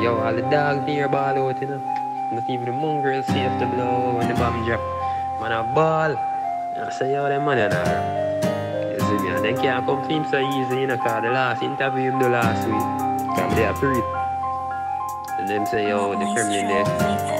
Yo, all the dogs here ball out, you know. Not even the mongrel safe to blow when the bomb drop. Man, a ball. I say, yo, them money there. You see me? And they can't come to him so easy, you know, cause the last interview him do last week. Cause they are free. And them say, yo, the Kremlin there.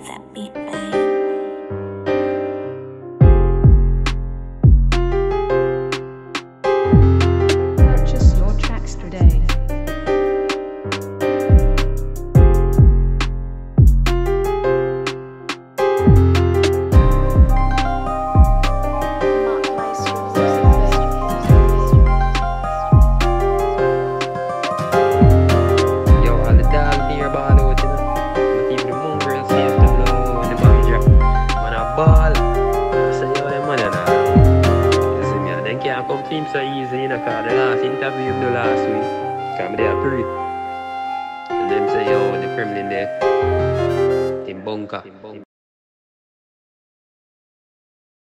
Maestro, make come him so easy, you know, cause the last interview him do last week. Cause they are free. And them say, yo, the Kremlin there. The bunker.